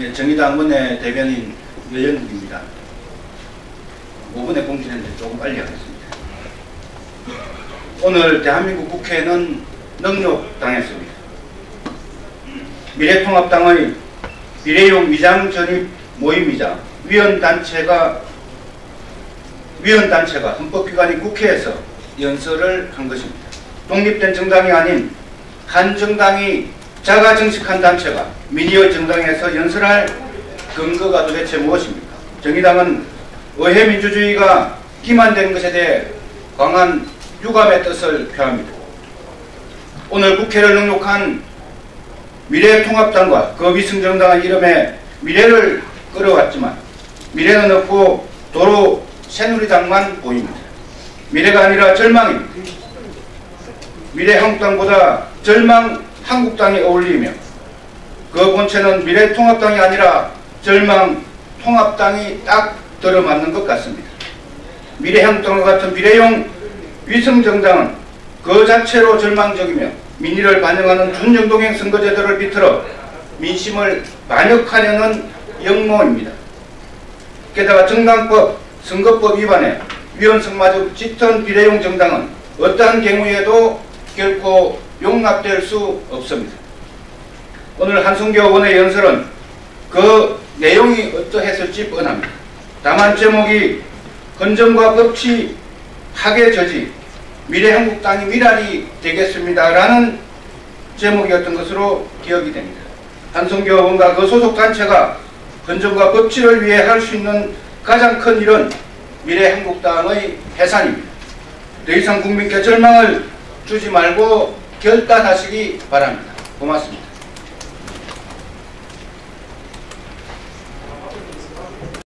예, 정의당 원내 대변인 외연국입니다. 5분에 공지했는데 조금 빨리 하겠습니다. 오늘 대한민국 국회는 능욕당했습니다. 미래통합당의 비례용 위장 전입 모임이자 위원단체가 위원단체가 헌법기관인 국회에서 연설을 한 것입니다. 독립된 정당이 아닌 한 정당이 자가 정식한 단체가 미디어 정당에서 연설할 근거가 도대체 무엇입니까? 정의당은 의회 민주주의가 기만된 것에 대해 강한 유감의 뜻을 표합니다. 오늘 국회를 능욕한 미래통합당과 그 위승정당의 이름에 미래를 끌어왔지만 미래는 없고 도로 새누리당만 보입니다. 미래가 아니라 절망입니다. 미래한국당보다 절망 한국당이 어울리며 그 본체는 미래통합당이 아니라 절망 통합당이 딱 들어맞는 것 같습니다. 미래한국당과 같은 미래용 위성정당은 그 자체로 절망적이며 민의를 반영하는 준영동행 선거제도를 비틀어 민심을 반역하려는 영모입니다. 게다가 정당법, 선거법 위반에 위헌성마저 짙은 비례용 정당은 어떠한 경우에도 결코 용납될 수 없습니다. 오늘 한성교 의원의 연설은 그 내용이 어떠했을지 뻔합니다. 다만 제목이 헌정과 법치 학의 저지 미래한국당이 미랄이 되겠습니다라는 제목이었던 것으로 기억이 됩니다. 한성교 의원과 그 소속 단체가 헌정과 법치를 위해 할 수 있는 가장 큰 일은 미래한국당의 해산입니다. 더 이상 국민께 절망을 주지 말고 결단하시기 바랍니다. 고맙습니다.